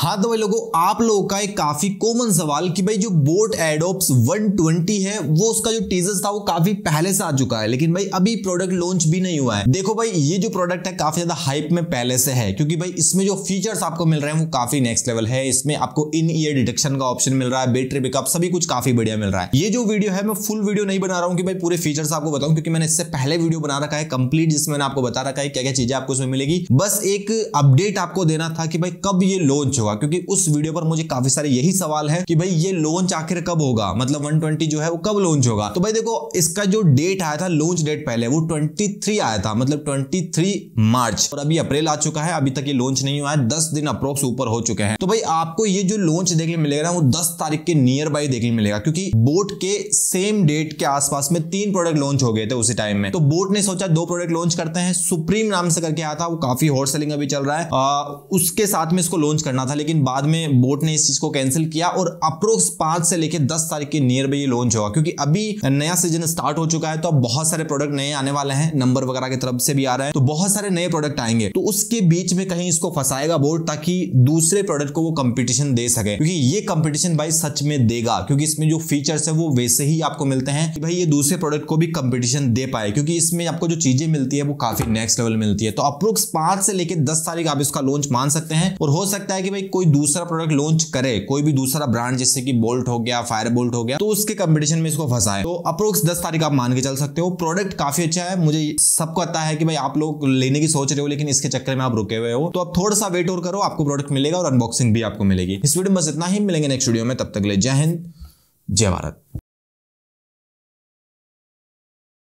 हाँ तो भाई लोगों, आप लोगों का एक काफ़ी कॉमन सवाल कि भाई जो बोट एडोप्स 120 है, वो उसका जो टीजर था, वो काफ़ी पहले से आ चुका है, लेकिन भाई अभी प्रोडक्ट लॉन्च भी नहीं हुआ है। देखो भाई, ये जो प्रोडक्ट है, काफ़ी ज़्यादा हाइप में पहले से है, क्योंकि भाई इसमें जो फीचर्स आपको मिल रहे हैं, वो काफ़ी नेक्स्ट लेवल है। इसमें आपको इन ईयर डिटेक्शन का ऑप्शन मिल रहा है बैटरी बैकअप सभी कुछ काफ़ी बढ़िया मिल रहा है। ये जो वीडियो है, मैं फुल वीडियो नहीं बना रहा हूँ कि भाई पूरे फीचर्स आपको बताऊँ, क्योंकि मैंने इससे पहले वीडियो बना रखा है कंप्लीट जिसमें मैंने आपको बता रखा है क्या क्या चीज़ें आपको उसमें मिलेगी। बस एक अपडेट आपको देना था कि भाई कब ये लॉन्च होगा, क्योंकि उस वीडियो पर मुझे काफ़ी सारे यही सवाल है कि भाई, ये लॉन्च आखिर कब होगा? मतलब 120 जो है, वो कब लॉन्च होगा? तो भाई देखो, इसका जो डेट आया था लॉन्च डेट पहले, वो 23 आया था मतलब 23 मार्च। और अभी अप्रैल आ चुका है, अभी तक ये लॉन्च नहीं हुआ है, दस दिन अप्रोक्स ऊपर हो चुके हैं। तो भाई, आपको ये जो लॉन्च देखने मिलेगा ना, वो दस तारीख के नियर बाई देखने मिलेगा, क्योंकि बोट के सेम डेट के आसपास में तीन प्रोडक्ट लॉन्च हो गए थे उसी टाइम में। तो बोट ने सोचा दो प्रोडक्ट लॉन्च करते हैं, सुप्रीम नाम से करके आया था, वो काफ़ी हॉट सेलिंग अभी चल रहा है। उसके साथ में इसको लॉन्च करना था लेकिन बाद में बोट ने इस चीज़ को कैंसिल किया और अप्रोक्स पाँच से लेकर दस तारीख के नियर बाई लॉन्च होगा क्योंकि अभी नया सीज़न स्टार्ट हो चुका है तो अब बहुत सारे प्रोडक्ट नए आने वाले हैं नंबर वगैरह की तरफ़ से भी आ रहे हैं तो बहुत सारे नए प्रोडक्ट आएँगे। तो उसके बीच में कहीं इसको फंसाएगा बोर्ड ताकि दूसरे प्रोडक्ट को वो कंपटीशन दे सके। क्योंकि ये कंपटीशन भाई सच में देगा, क्योंकि इसमें जो फीचर्स है वो वैसे ही आपको मिलते हैं कि भाई ये दूसरे प्रोडक्ट को भी कंपटीशन दे पाए, क्योंकि इसमें आपको जो चीज़ें मिलती है वो काफ़ी नेक्स्ट लेवल मिलती है। तो अप्रोक्स पाँच से लेकर दस तारीख आप इसका लॉन्च मान सकते हैं और हो सकता है कि भाई कोई दूसरा प्रोडक्ट लॉन्च करे, कोई भी दूसरा ब्रांड जैसे कि बोल्ट हो गया फायर बोल्ट हो गया तो उसके कंपटीशन में इसको फंसाए। तो अप्रोक्स दस तारीख आप मान के चल सकते हो। प्रोडक्ट काफ़ी अच्छा है। मुझे सबको पता है कि भाई आप लोग लेने की सोच रहे हो, लेकिन इसके चक्कर में आप रुके हुए हो। तो आप थोड़ा सा वेट और करो, आपको प्रोडक्ट मिलेगा और अनबॉक्सिंग भी आपको मिलेगी। इस वीडियो में बस इतना ही। मिलेंगे नेक्स्ट वीडियो में। तब तक ले जय हिंद, जय भारत।